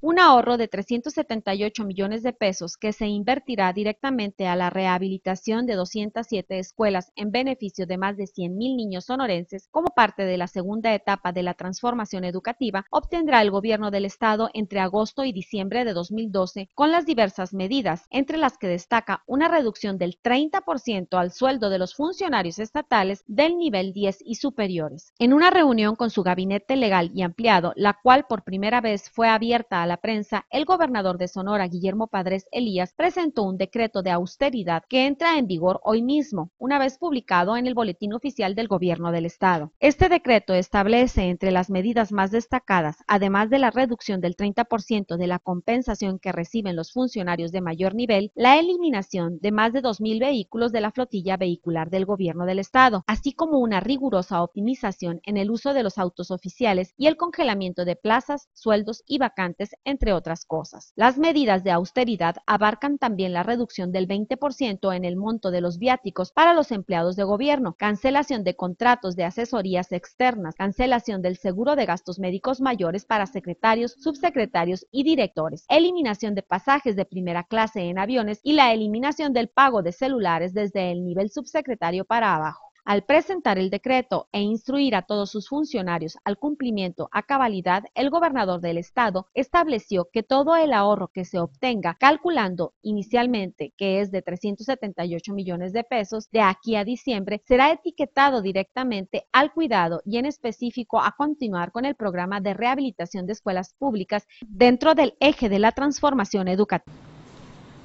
un ahorro de 378 millones de pesos que se invertirá directamente a la rehabilitación de 207 escuelas en beneficio de más de 100 mil niños sonorenses como parte de la segunda etapa de la transformación educativa, obtendrá el gobierno del estado entre agosto y diciembre de 2012 con las diversas medidas, entre las que destaca una reducción del 30% al sueldo de los funcionarios estatales del nivel 10 y superiores. En una reunión con su gabinete legal y ampliado, la cual por primera vez fue abierta a la prensa, el gobernador de Sonora, Guillermo Padres Elías, presentó un decreto de austeridad que entra en vigor hoy mismo, una vez publicado en el Boletín Oficial del Gobierno del Estado. Este decreto establece entre las medidas más destacadas, además de la reducción del 30% de la compensación que reciben los funcionarios de mayor nivel, la eliminación de más de 2.000 vehículos de la flotilla vehicular del Gobierno del Estado, así como una rigurosa optimización en el uso de los autos oficiales y el congelamiento de plazas, sueldos y vacantes entre otras cosas. Las medidas de austeridad abarcan también la reducción del 20% en el monto de los viáticos para los empleados de gobierno, cancelación de contratos de asesorías externas, cancelación del seguro de gastos médicos mayores para secretarios, subsecretarios y directores, eliminación de pasajes de primera clase en aviones y la eliminación del pago de celulares desde el nivel subsecretario para abajo. Al presentar el decreto e instruir a todos sus funcionarios al cumplimiento a cabalidad, el gobernador del estado estableció que todo el ahorro que se obtenga, calculando inicialmente que es de 378 millones de pesos, de aquí a diciembre, será etiquetado directamente al cuidado y en específico a continuar con el programa de rehabilitación de escuelas públicas dentro del eje de la transformación educativa.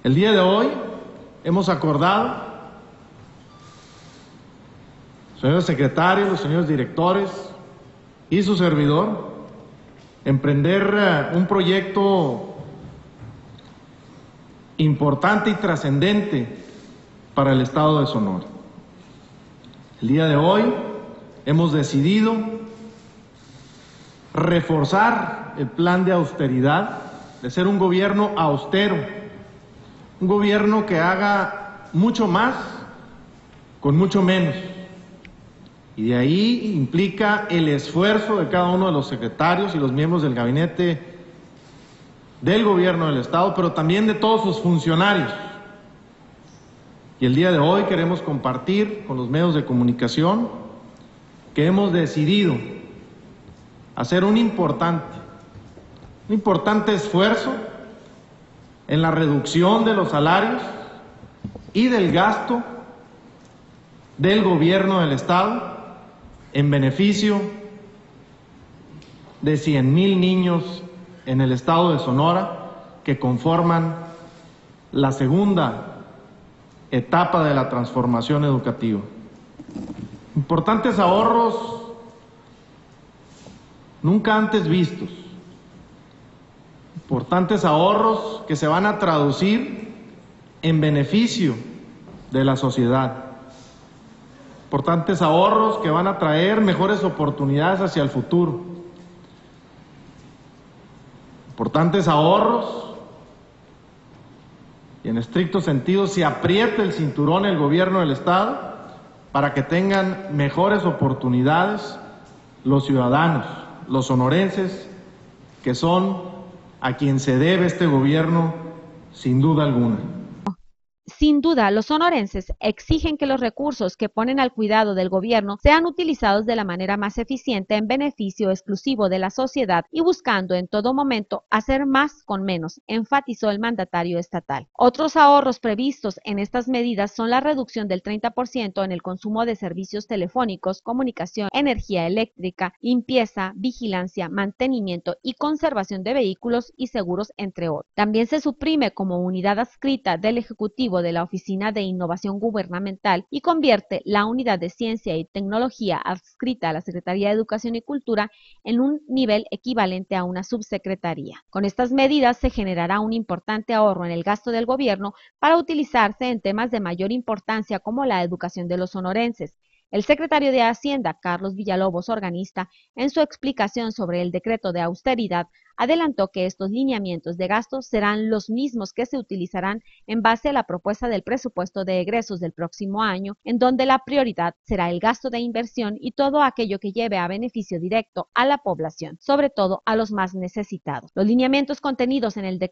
El día de hoy hemos acordado señores secretarios, los señores directores y su servidor, emprender eh, un proyecto importante y trascendente para el Estado de Sonora. El día de hoy hemos decidido reforzar el plan de austeridad, de ser un gobierno austero, un gobierno que haga mucho más con mucho menos y de ahí implica el esfuerzo de cada uno de los secretarios y los miembros del gabinete del gobierno del Estado, pero también de todos sus funcionarios. Y el día de hoy queremos compartir con los medios de comunicación que hemos decidido hacer un importante, un importante esfuerzo en la reducción de los salarios y del gasto del gobierno del Estado en beneficio de 100 mil niños en el estado de Sonora que conforman la segunda etapa de la transformación educativa. Importantes ahorros nunca antes vistos. Importantes ahorros que se van a traducir en beneficio de la sociedad importantes ahorros que van a traer mejores oportunidades hacia el futuro. Importantes ahorros y en estricto sentido se aprieta el cinturón el gobierno del Estado para que tengan mejores oportunidades los ciudadanos, los sonorenses, que son a quien se debe este gobierno sin duda alguna. Sin duda, los sonorenses exigen que los recursos que ponen al cuidado del gobierno sean utilizados de la manera más eficiente en beneficio exclusivo de la sociedad y buscando en todo momento hacer más con menos, enfatizó el mandatario estatal. Otros ahorros previstos en estas medidas son la reducción del 30% en el consumo de servicios telefónicos, comunicación, energía eléctrica, limpieza, vigilancia, mantenimiento y conservación de vehículos y seguros, entre otros. También se suprime como unidad adscrita del Ejecutivo de la Oficina de Innovación Gubernamental y convierte la Unidad de Ciencia y Tecnología adscrita a la Secretaría de Educación y Cultura en un nivel equivalente a una subsecretaría. Con estas medidas se generará un importante ahorro en el gasto del gobierno para utilizarse en temas de mayor importancia como la educación de los sonorenses, El secretario de Hacienda, Carlos Villalobos, organista, en su explicación sobre el decreto de austeridad, adelantó que estos lineamientos de gastos serán los mismos que se utilizarán en base a la propuesta del presupuesto de egresos del próximo año, en donde la prioridad será el gasto de inversión y todo aquello que lleve a beneficio directo a la población, sobre todo a los más necesitados. Los lineamientos contenidos en el decreto